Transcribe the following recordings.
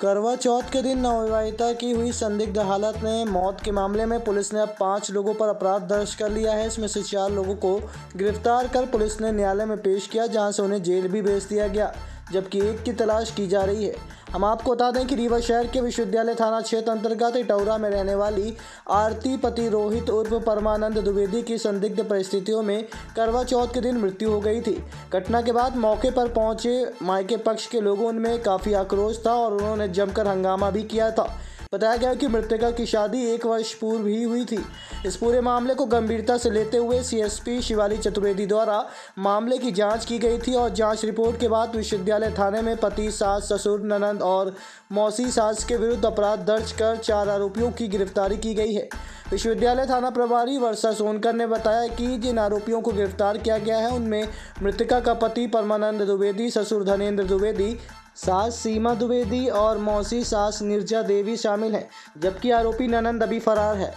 करवा चौथ के दिन नवविवाहिता की हुई संदिग्ध हालत में मौत के मामले में पुलिस ने अब पाँच लोगों पर अपराध दर्ज कर लिया है। इसमें से चार लोगों को गिरफ़्तार कर पुलिस ने न्यायालय में पेश किया, जहाँ से उन्हें जेल भी भेज दिया गया, जबकि एक की तलाश की जा रही है। हम आपको बता दें कि रीवा शहर के विश्वविद्यालय थाना क्षेत्र अंतर्गत इटौरा में रहने वाली आरती पति रोहित उर्फ़ परमानंद द्विवेदी की संदिग्ध परिस्थितियों में करवा चौथ के दिन मृत्यु हो गई थी। घटना के बाद मौके पर पहुँचे मायके पक्ष के लोगों में काफ़ी आक्रोश था और उन्होंने जमकर हंगामा भी किया था। बताया गया कि मृतका की शादी एक वर्ष पूर्व ही हुई थी। इस पूरे मामले को गंभीरता से लेते हुए सीएसपी शिवाली चतुर्वेदी द्वारा मामले की जाँच की गई थी और जाँच रिपोर्ट के बाद विश्वविद्यालय थाने में पति, सास, ससुर, ननंद और मौसी सास के विरुद्ध अपराध दर्ज कर चार आरोपियों की गिरफ्तारी की गई है। विश्वविद्यालय थाना प्रभारी वर्षा सोनकर ने बताया कि जिन आरोपियों को गिरफ़्तार किया गया है, उनमें मृतका का पति परमानंद द्विवेदी, ससुर धनेन्द्र द्विवेदी सास सीमा द्विवेदी और मौसी सास निर्जा देवी शामिल हैं, जबकि आरोपी ननंद अभी फरार है।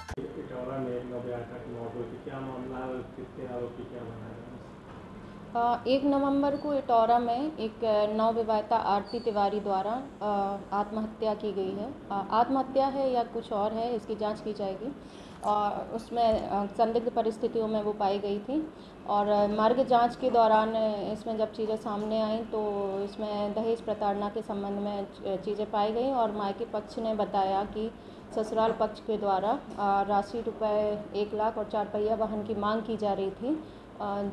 एक नवंबर को इटौरा में एक नवविवाहिता आरती तिवारी द्वारा आत्महत्या की गई है। आत्महत्या है या कुछ और है, इसकी जाँच की जाएगी। और उसमें संदिग्ध परिस्थितियों में वो पाई गई थी और मार्ग जाँच के दौरान इसमें जब चीज़ें सामने आईं तो इसमें दहेज प्रताड़ना के संबंध में चीज़ें पाई गई और मायके पक्ष ने बताया कि ससुराल पक्ष के द्वारा राशि रुपए एक लाख और चार पहिया वाहन की मांग की जा रही थी।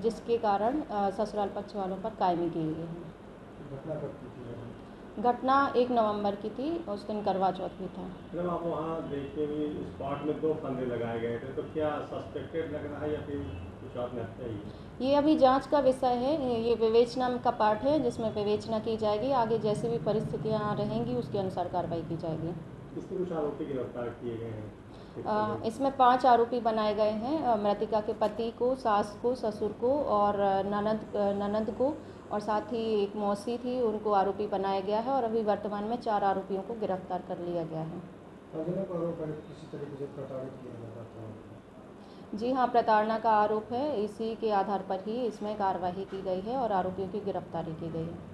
जिसके कारण ससुराल पक्ष वालों पर कायमी की गई है। घटना एक नवंबर की थी उस दिन करवा चौथ भी था। मैडम आप वहाँ देखिए भी स्पॉट में दो फंदे लगाए गए थे तो क्या सस्पेक्टेड लग रहा है या फिर कुछ आत्महत्या ही है ये? अभी जाँच का विषय है ये विवेचना का पार्ट है जिसमें विवेचना की जाएगी आगे जैसी भी परिस्थितियाँ रहेंगी उसके अनुसार कार्रवाई की जाएगी। इसमें कुछ आरोपी गिरफ़्तार किए गए हैं? इसमें पाँच आरोपी बनाए गए हैं मृतिका के पति को सास को ससुर को और ननद ननद को और साथ ही एक मौसी थी उनको आरोपी बनाया गया है और अभी वर्तमान में चार आरोपियों को गिरफ़्तार कर लिया गया है। जी हाँ प्रताड़ना का आरोप है इसी के आधार पर ही इसमें कार्रवाई की गई है और आरोपियों की गिरफ्तारी की गई है।